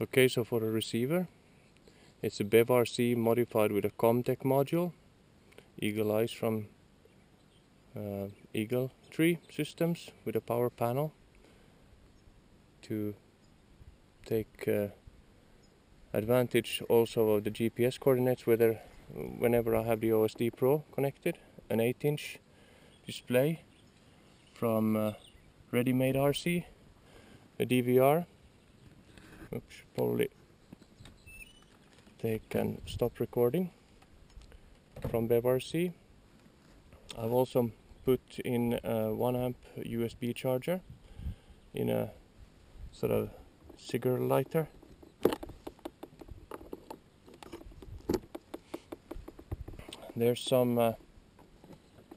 Okay, so for the receiver, it's a BevRC modified with a Comtech module, Eagle Eyes from uh, Eagle Tree Systems with a power panel to take uh, advantage also of the GPS coordinates whether whenever I have the OSD Pro connected, an 8 inch display from uh, Ready Made RC, a DVR Oops, probably they can stop recording from BevRC. I've also put in a 1 amp USB charger in a sort of cigar lighter. There's some uh,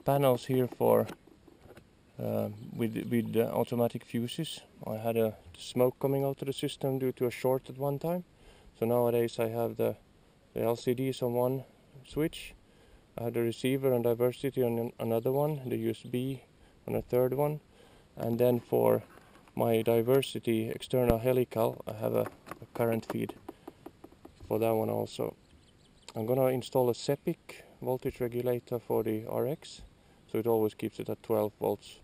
panels here for uh, with with uh, automatic fuses. I had a smoke coming out of the system due to a short at one time. So nowadays I have the, the LCDs on one switch. I have the receiver and diversity on another one, the USB on a third one, and then for my diversity external helical I have a, a current feed for that one also. I'm gonna install a SEPIC voltage regulator for the RX so it always keeps it at 12 volts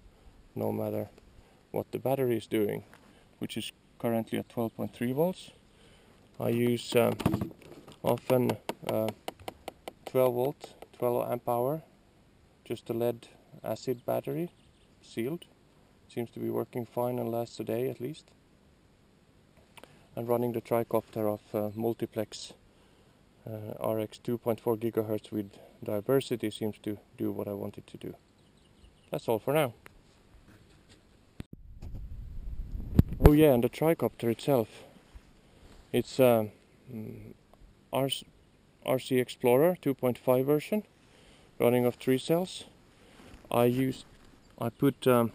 no matter what the battery is doing which is currently at 12.3 volts I use um, often uh, 12 volt 12 amp hour just a lead acid battery sealed seems to be working fine and lasts a day at least and running the tricopter of uh, multiplex uh, RX 2.4 gigahertz with diversity seems to do what I want it to do. That's all for now. Oh yeah, and the tricopter itself. It's a um, RC Explorer 2.5 version, running off three cells. I use, I put um,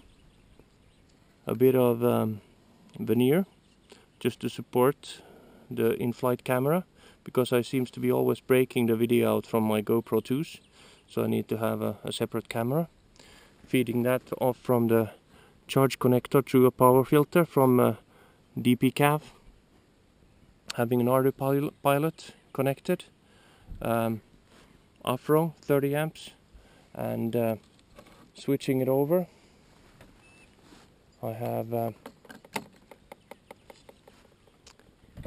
a bit of um, veneer just to support the in-flight camera because I seems to be always breaking the video out from my GoPro 2s so I need to have a, a separate camera feeding that off from the charge connector through a power filter from uh, DP having an Ardu pilot connected um, Afro 30 amps and uh, switching it over. I have uh,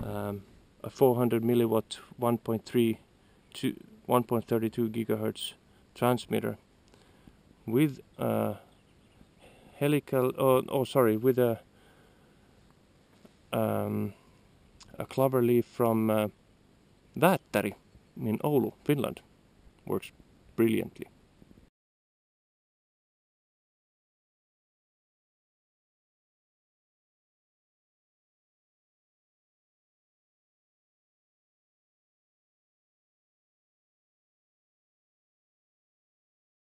um, a 400 milliwatt 1.32 gigahertz transmitter with a helical oh, oh sorry with a um, a clover leaf from uh, Väättäri in Oulu, Finland. Works brilliantly.